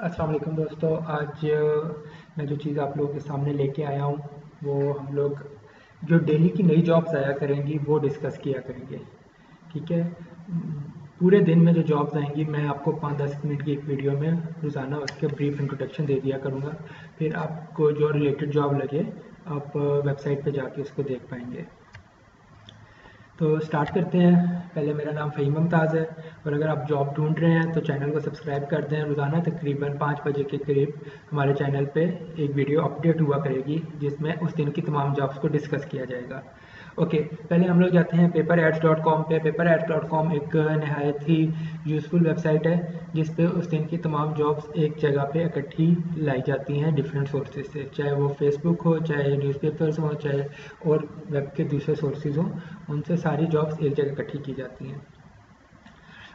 अस्सलाम वालेकुम दोस्तों, आज मैं जो चीज़ आप लोगों के सामने लेके आया हूँ, वो हम लोग जो डेली की नई जॉब्स आया करेंगी, वो डिस्कस किया करेंगे, ठीक है? पूरे दिन में जो जॉब्स आएँगी, मैं आपको पाँच दस मिनट की एक वीडियो में रोज़ाना उसके ब्रीफ इंट्रोडक्शन दे दिया करूँगा, फिर आपको जो रिलेटेड जॉब लगे, आप वेबसाइट पे जाके उसको देख पाएँगे। तो स्टार्ट करते हैं। पहले मेरा नाम फ़हीम मुमताज़ है और अगर आप जॉब ढूंढ रहे हैं तो चैनल को सब्सक्राइब कर दें। रोज़ाना तकरीबन पाँच बजे के करीब हमारे चैनल पे एक वीडियो अपडेट हुआ करेगी, जिसमें उस दिन की तमाम जॉब्स को डिस्कस किया जाएगा। ओके पहले हम लोग जाते हैं पेपर एड्स डॉट कॉम पर पेपर एड्स डॉट कॉम एक नहायत ही यूज़फुल वेबसाइट है, जिस पे उस दिन की तमाम जॉब्स एक जगह पे इकट्ठी लाई जाती हैं डिफरेंट सोर्सेज से। चाहे वो फेसबुक हो, चाहे न्यूज़पेपर्स हो, चाहे और वेब के दूसरे सोर्सेज हों, उनसे सारी जॉब्स एक जगह इकट्ठी की जाती हैं।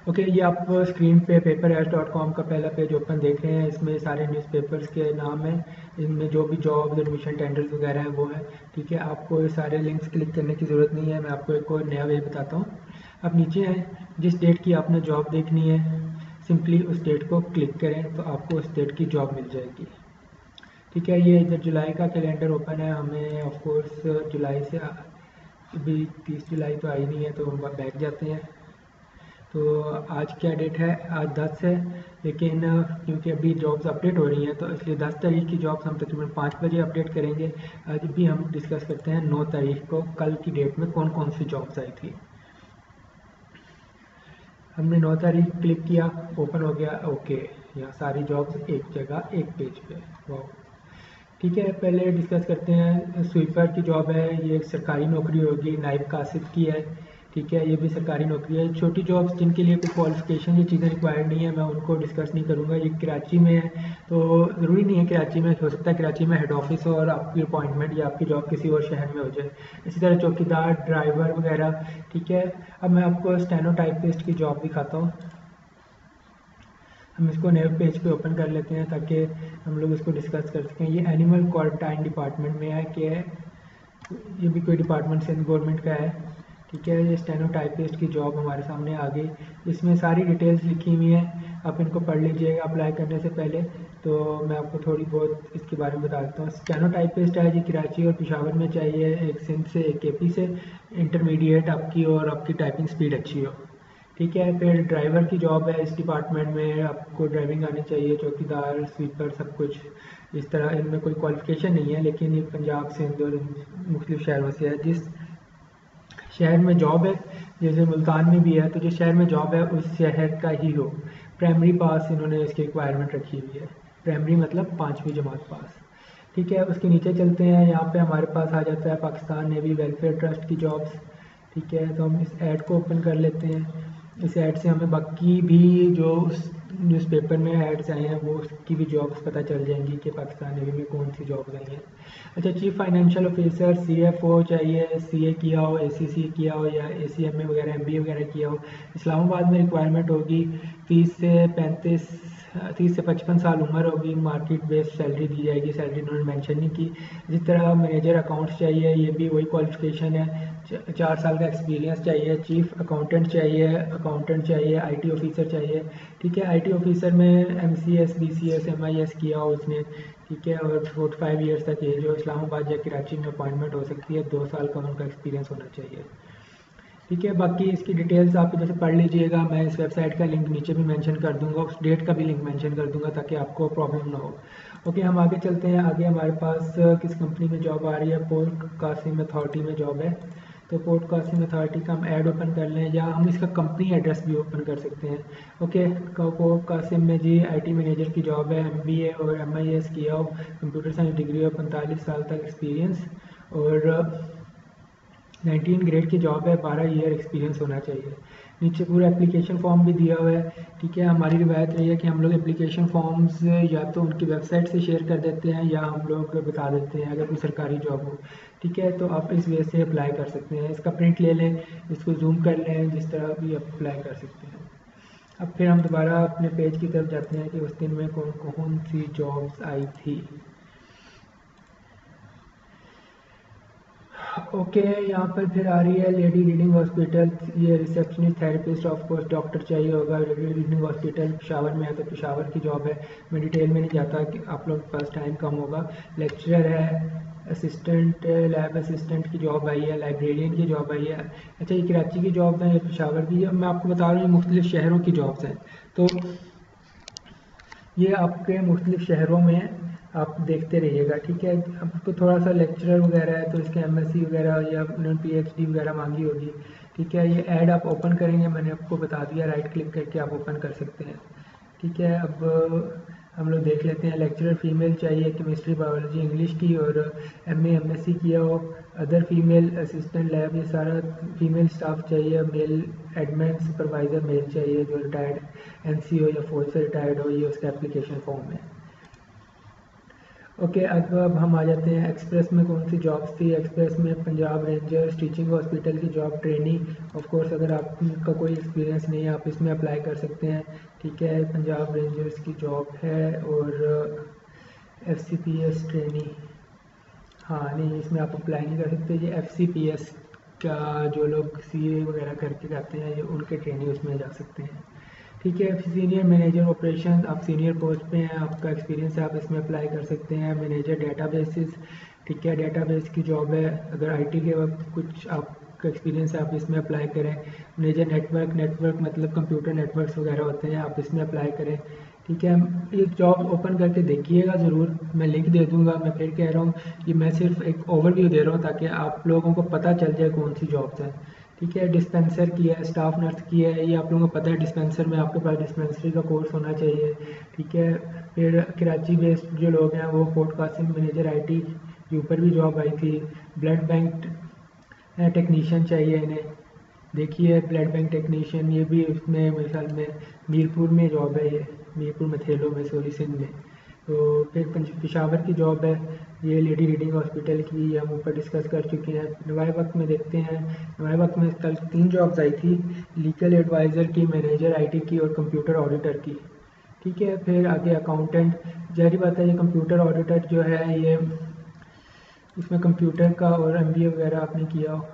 ओके okay, ये आप स्क्रीन पे पेपर एस डॉट कॉम का पहला पेज ओपन देख रहे हैं। इसमें सारे न्यूज़पेपर्स के नाम हैं। इनमें जो भी जॉब एडमिशन टेंडर्स वगैरह हैं वो है। ठीक है आपको ये सारे लिंक्स क्लिक करने की ज़रूरत नहीं है। मैं आपको एक और नया वे बताता हूँ। अब नीचे है जिस डेट की आपने जॉब देखनी है सिंपली उस डेट को क्लिक करें तो आपको उस डेट की जॉब मिल जाएगी। ठीक है ये इधर जुलाई का कैलेंडर ओपन है। हमें ऑफकोर्स जुलाई से अभी तीस जुलाई तो आई नहीं है तो हम बैठ जाते हैं। तो आज क्या डेट है? आज दस है, लेकिन क्योंकि अभी जॉब्स अपडेट हो रही हैं तो इसलिए दस तारीख की जॉब्स हम तकरीबन पाँच बजे अपडेट करेंगे। आज भी हम डिस्कस करते हैं नौ तारीख को कल की डेट में कौन कौन सी जॉब्स आई थी। हमने नौ तारीख क्लिक किया ओपन हो गया ओके यहाँ सारी जॉब्स एक जगह, एक पेज पे। वाह ठीक है, पहले डिस्कस करते हैं स्वीपर की जॉब है, ये सरकारी नौकरी होगी नाइब कासिद की है। ठीक है, ये भी सरकारी नौकरी है। छोटी जॉब्स जिनके लिए कोई क्वालिफिकेशन ये चीज़ें रिक्वायर्ड नहीं है, मैं उनको डिस्कस नहीं करूँगा। ये कराची में है तो ज़रूरी नहीं है कराची में, हो सकता है कराची में हेड ऑफ़िस हो और आपकी अपॉइंटमेंट या आपकी जॉब किसी और शहर में हो जाए। इसी तरह चौकीदार ड्राइवर वगैरह, ठीक है। अब मैं आपको स्टेनो टाइपिस्ट की जॉब दिखाता हूँ। हम इसको नए पेज पे ओपन कर लेते हैं ताकि हम लोग इसको डिस्कस कर सकें। ये एनिमल क्वारंटाइन डिपार्टमेंट में है, कि ये भी कोई डिपार्टमेंट से गवर्नमेंट का है। ठीक है, ये स्टेनो टाइपिस्ट की जॉब हमारे सामने आ गई। इसमें सारी डिटेल्स लिखी हुई हैं। आप इनको पढ़ लीजिएगा अप्लाई करने से पहले। तो मैं आपको थोड़ी बहुत इसके बारे में बता देता हूँ। स्टेनो टाइपिस्ट है जी, कराची और पिशावर में चाहिए, एक सिंध से, एक के से। इंटरमीडिएट आपकी और आपकी टाइपिंग स्पीड अच्छी हो। ठीक है, फिर ड्राइवर की जॉब है इस डिपार्टमेंट में। आपको ड्राइविंग आनी चाहिए, चौकीदार स्वीपर सब कुछ। इस तरह इनमें कोई क्वालिफिकेशन नहीं है, लेकिन ये पंजाब, सिंध और मुख्तु शहरों से है। जिस शहर में जॉब है, जैसे मुल्तान में भी है तो जिस शहर में जॉब है, उस शहर का ही हो। प्राइमरी पास इन्होंने इसकी रिक्वायरमेंट रखी हुई है। प्राइमरी मतलब पाँचवीं जमात पास ठीक है, उसके नीचे चलते हैं। यहाँ पे हमारे पास आ जाता है पाकिस्तान नेवी वेलफेयर ट्रस्ट की जॉब्स ठीक है तो हम इस ऐड को ओपन कर लेते हैं। इस ऐड से हमें बाकी भी जो उस न्यूज़पेपर में एड्स आए हैं, वो उसकी भी जॉब्स पता चल जाएँगी कि पाकिस्तान नेवी में कौन सी जॉब आई है। अच्छा chief financial officer C F O चाहिए सी ए किया हो ए सी सी किया हो या ए सी एम ए वगैरह एम बी ए वगैरह किया हो, इस्लामाबाद में रिक्वायरमेंट होगी तीस से पैंतीस तीस से पचपन साल उम्र होगी मार्केट बेस्ड सैलरी दी जाएगी सैलरी उन्होंने मेंशन नहीं की। जिस तरह मैनेजर अकाउंट्स चाहिए, ये भी वही क्वालिफिकेशन है। चार साल का एक्सपीरियंस चाहिए चीफ अकाउंटेंट चाहिए अकाउंटेंट चाहिए आईटी ऑफिसर चाहिए। ठीक है आईटी ऑफिसर में एम सी एस किया हो उसने। ठीक है, और फोर्टी फाइव ईयर्स तक एज हो इस्लामाबाद या कराची में अपॉइंटमेंट हो सकती है, दो साल का उनका एक्सपीरियंस होना चाहिए। ठीक है, बाकी इसकी डिटेल्स आप जैसे पढ़ लीजिएगा, मैं इस वेबसाइट का लिंक नीचे भी मेंशन कर दूँगा, उस डेट का भी लिंक मेंशन कर दूँगा ताकि आपको प्रॉब्लम ना हो। ओके हम आगे चलते हैं, आगे हमारे पास किस कंपनी में जॉब आ रही है? पोर्ट कासिम अथॉरिटी में जॉब है। तो पोर्ट कासिम अथॉरिटी का हम ऐड ओपन कर लें, या हम इसका कंपनी एड्रेस भी ओपन कर सकते हैं। ओके पोर्ट कासिम में जी आईटी मैनेजर की जॉब है एमबीए और एमआईएस किया हो कंप्यूटर साइंस डिग्री और पैंतालीस साल तक एक्सपीरियंस और नाइनटीन ग्रेड की जॉब है, बारह ईयर एक्सपीरियंस होना चाहिए। नीचे पूरा एप्लीकेशन फॉर्म भी दिया हुआ है, ठीक है? हमारी रिवायत रही है कि हम लोग एप्लीकेशन फॉर्म्स या तो उनकी वेबसाइट से शेयर कर देते हैं या हम लोग बता देते हैं, अगर कोई सरकारी जॉब हो, ठीक है? तो आप इस वे से अप्लाई कर सकते हैं। इसका प्रिंट ले लें, इसको जूम कर लें, जिस तरह भी अप्लाई कर सकते हैं। अब फिर हम दोबारा अपने पेज की तरफ़ जाते हैं कि उस दिन में कौन कौन सी जॉब्स आई थी। ओके okay, यहाँ पर फिर आ रही है लेडी रीडिंग हॉस्पिटल ये receptionist therapist of course doctor चाहिए होगा लेडी रीडिंग हॉस्पिटल पिशावर में है तो पिशावर की जॉब है। मैं डिटेल में नहीं जाता कि आप लोग पास टाइम कम होगा। लेक्चरर है असिस्टेंट लैब असिस्टेंट की जॉब आई है लाइब्रेरियन की जॉब आई है। अच्छा ये कराची की जॉब है पिशावर की मैं आपको बता रहा हूँ ये मुख्तलिफ़ शहरों की जॉब्स हैं। तो ये आपके मुख्तलिफ़ शहरों में आप देखते रहिएगा, ठीक है? आपको थोड़ा सा लेक्चरर वगैरह है तो इसके एमएससी वगैरह या उन्होंने पीएचडी वगैरह मांगी होगी, ठीक है? ये ऐड आप ओपन करेंगे, मैंने आपको बता दिया राइट क्लिक करके आप ओपन कर सकते हैं, ठीक है? अब हम लोग देख लेते हैं लेक्चरर फीमेल चाहिए केमिस्ट्री बायोलॉजी इंग्लिश की और M A M S C किया हो अदर फीमेल असिस्टेंट लैब ये सारा फीमेल स्टाफ चाहिए मेल एडमिन सुपरवाइज़र मेल चाहिए, जो रिटायर्ड एन सी हो या फौज से रिटायर्ड हो, ये उसका एप्लीकेशन फॉर्म है ओके अब अब हम आ जाते हैं एक्सप्रेस में कौन सी जॉब्स थी? एक्सप्रेस में पंजाब रेंजर्स टीचिंग हॉस्पिटल की जॉब ट्रेनिंग ऑफ़ कोर्स अगर आपका कोई एक्सपीरियंस नहीं है, आप इसमें अप्लाई कर सकते हैं। ठीक है, पंजाब रेंजर्स की जॉब है और F C P S training हाँ नहीं, इसमें आप अप्लाई नहीं कर सकते। ये एफ़ सी पी एस का जो लोग सी ए वगैरह करके जाते हैं, ये उनके ट्रेनिंग उसमें जा सकते हैं। ठीक है सीनियर मैनेजर ऑपरेशन आप सीनियर पोस्ट पे हैं, आपका एक्सपीरियंस है, आप इसमें अप्लाई कर सकते हैं मैनेजर डेटाबेसिस ठीक है डेटाबेस की जॉब है, अगर आईटी के वक्त कुछ आपका एक्सपीरियंस है, आप इसमें अप्लाई करें। मैनेजर नेटवर्क नेटवर्क मतलब कंप्यूटर नेटवर्क्स वगैरह होते हैं, आप इसमें अप्लाई करें, ठीक है। ये जॉब ओपन करके देखिएगा ज़रूर, मैं लिंक दे दूँगा, मैं फिर कह रहा हूँ कि मैं सिर्फ़ एक ओवरव्यू दे रहा हूँ ताकि आप लोगों को पता चल जाए कौन सी जॉब्स हैं। ठीक है डिस्पेंसर की है स्टाफ नर्स की है, ये आप लोगों को पता है डिस्पेंसर में आपके पास डिस्पेंसरी का कोर्स होना चाहिए, ठीक है। फिर कराची बेस्ड जो लोग हैं, वो कासिम मैनेजर आईटी के ऊपर भी जॉब आई थी। ब्लड बैंक टेक्नीशियन चाहिए इन्हें। देखिए ब्लड बैंक टेक्नीशियन ये भी उसमें, मेरे ख्याल में, मीरपुर में जॉब है ये, मीरपुर मथेलो में सोरी सिंध में। तो फिर पिशावर की जॉब है। ये लेडी रीडिंग हॉस्पिटल की हम ऊपर डिस्कस कर चुके हैं। नवाए वक्त में देखते हैं। नवाए वक्त में कल तीन जॉब्स आई थी। लीगल एडवाइज़र की मैनेजर आईटी की और कंप्यूटर ऑडिटर की। ठीक है, फिर आगे अकाउंटेंट जारी बात है, ये कंप्यूटर ऑडिटर जो है, ये इसमें कंप्यूटर का और एम वगैरह आपने किया। हो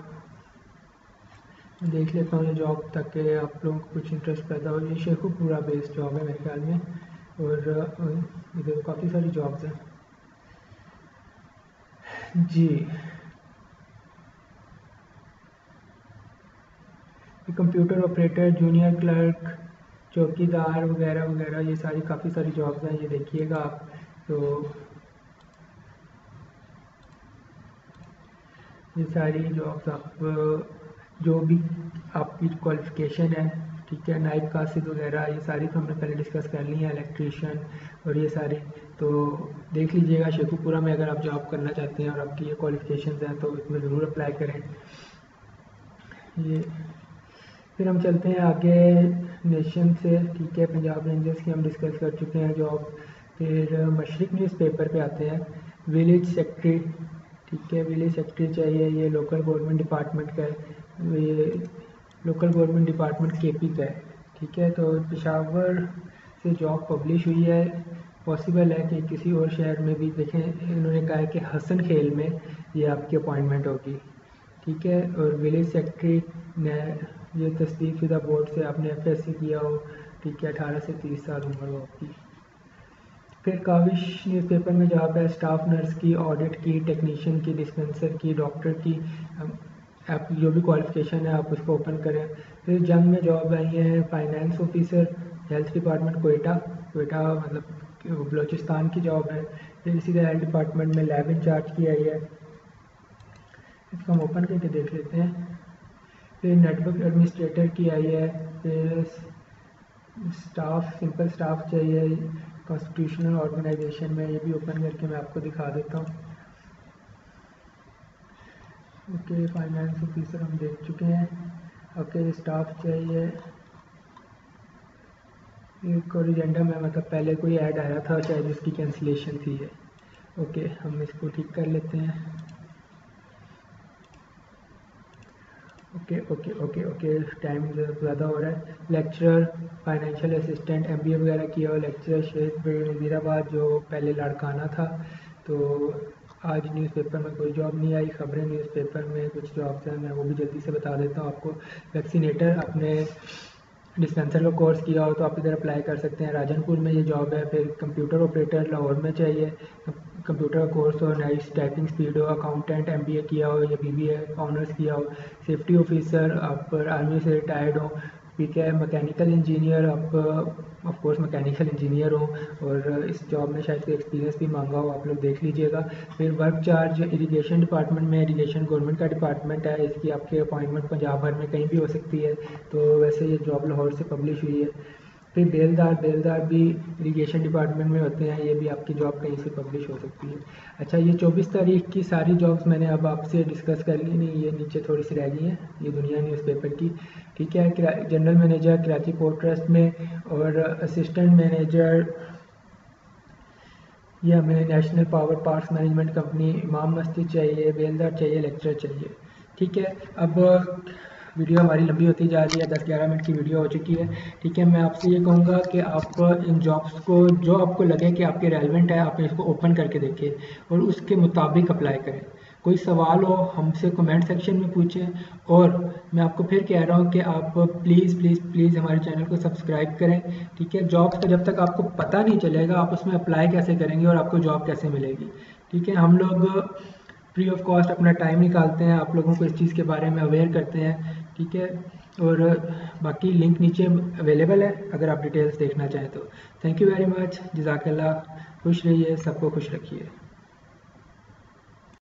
देख लेता हूँ ये जॉब तक के आप लोगों को कुछ इंटरेस्ट पैदा हो। ये शेखुपुरा बेस्ड जॉब है मेरे ख्याल में। और इधर तो काफ़ी सारी जॉब्स हैं। जी। कंप्यूटर ऑपरेटर जूनियर क्लर्क चौकीदार वगैरह वगैरह, ये सारी काफ़ी सारी जॉब्स हैं, ये देखिएगा आप तो ये सारी जॉब्स आप जो भी आपकी क्वालिफ़िकेशन है ठीक है नाइब कासिद वगैरह, ये सारी तो हमने पहले डिस्कस कर ली है इलेक्ट्रीशियन और ये सारी। तो देख लीजिएगा शेखुपुरा में अगर आप जॉब करना चाहते हैं और आपकी ये क्वालिफिकेशन हैं तो इसमें ज़रूर अप्लाई करें। ये, फिर हम चलते हैं आगे नेशन से। ठीक है, पंजाब रेंजर्स की हम डिस्कस कर चुके हैं जॉब फिर मशरक न्यूज़पेपर पे आते हैं। विलेज सेक्रेटरी ठीक है विलेज सेक्रेटरी चाहिए, ये लोकल गवर्नमेंट डिपार्टमेंट का है। ये local government department K P का है, ठीक है? तो पेशावर से जॉब पब्लिश हुई है। पॉसिबल है कि किसी और शहर में भी देखें, इन्होंने कहा है कि हसन खेल में ये आपकी अपॉइंटमेंट होगी, ठीक है? और विलेज सेक्रेटरी ने ये तस्दीक शुदा बोर्ड से आपने एफ़ एस सी किया हो, ठीक है? अठारह से तीस साल उम्र हो आपकी। फिर काविश न्यूज़पेपर में जहाँ पे स्टाफ नर्स की ऑडिट की टेक्नीशियन की डिस्पेंसर की डॉक्टर की आप जो भी क्वालिफिकेशन है, आप उसको ओपन करें। फिर जंग में जॉब आई है finance officer health department Quetta. Quetta मतलब बलोचिस्तान की जॉब है। फिर इसी तरह हेल्थ डिपार्टमेंट में लैब इंचार्ज की आई है। इसको हम ओपन करके देख लेते हैं। फिर नेटवर्क एडमिनिस्ट्रेटर की आई है। फिर स्टाफ सिंपल स्टाफ चाहिए। कॉन्स्टिट्यूशनल ऑर्गेनाइजेशन में ये भी ओपन करके मैं आपको दिखा देता हूँ। ओके फाइनेंस ऑफिसर हम देख चुके हैं। ओके स्टाफ चाहिए। एक और एजेंडा में मतलब पहले कोई ऐड आया था, शायद जिसकी कैंसिलेशन थी है ओके हम इसको ठीक कर लेते हैं। Okay okay okay okay time ज़्यादा हो रहा है। लेक्चरर फाइनेंशियल असिस्टेंट एमबीए वगैरह किया हो। लेक्चरर शेख नज़ीराबाद जो पहले लड़काना था। तो आज न्यूज़पेपर में कोई जॉब नहीं आई, खबरें न्यूज़पेपर में कुछ जॉब्स हैं, मैं वो भी जल्दी से बता देता हूँ आपको। वैक्सीनेटर अपने डिस्पेंसर का कोर्स किया हो तो आप इधर अप्लाई कर सकते हैं। राजनपुर में ये जॉब है, फिर कंप्यूटर ऑपरेटर लाहौर में चाहिए। कंप्यूटर का कोर्स हो नाइस टाइपिंग स्पीड हो अकाउंटेंट एमबीए किया हो, या बी ऑनर्स किया हो। सेफ्टी ऑफिसर आप आर्मी से रिटायर्ड हो ठीक है मैकेनिकल इंजीनियर आप ऑफ़ कोर्स मैकेनिकल इंजीनियर हो और इस जॉब में शायद एक्सपीरियंस भी मांगा हो, आप लोग देख लीजिएगा। फिर वर्क चार्ज इरिगेशन डिपार्टमेंट में इरिगेशन गवर्नमेंट का डिपार्टमेंट है, इसकी आपकी अपॉइंटमेंट पंजाब भर में कहीं भी हो सकती है। तो वैसे ये जॉब लाहौर से पब्लिश हुई है। फिर बेलदार बेलदार भी इरीगेशन डिपार्टमेंट में होते हैं, ये भी आपकी जॉब कहीं से पब्लिश हो सकती है। अच्छा ये 24 तारीख की सारी जॉब्स मैंने अब आपसे डिस्कस कर ली, नहीं, ये नीचे थोड़ी सी रह गई हैं, ये दुनिया न्यूज़पेपर की। ठीक है general manager Karachi port trust में और असिस्टेंट मैनेजर ये हमें national power parks management company इमाम मस्जिद चाहिए, बेलदार चाहिए लेक्चर चाहिए। ठीक है, अब वीडियो हमारी लंबी होती जा रही है, दस ग्यारह मिनट की वीडियो हो चुकी है। ठीक है, मैं आपसे ये कहूँगा कि आप इन जॉब्स को, जो आपको लगे कि आपके रेलिवेंट है, आप इसको ओपन करके देखें और उसके मुताबिक अप्लाई करें। कोई सवाल हो, हमसे कमेंट सेक्शन में पूछें और मैं आपको फिर कह रहा हूँ कि आप प्लीज़ प्लीज़ प्लीज़ हमारे चैनल को सब्सक्राइब करें। ठीक है जॉब्स का जब तक आपको पता नहीं चलेगा, आप उसमें अप्लाई कैसे करेंगे और आपको जॉब कैसे मिलेगी। ठीक है, हम लोग फ्री ऑफ़ कॉस्ट अपना टाइम निकालते हैं, आप लोगों को इस चीज़ के बारे में अवेयर करते हैं। ठीक है? और बाकी लिंक नीचे अवेलेबल है, अगर आप डिटेल्स देखना चाहें तो। थैंक यू वेरी मच जजाकल्ला, खुश रहिए, सबको खुश रखिए।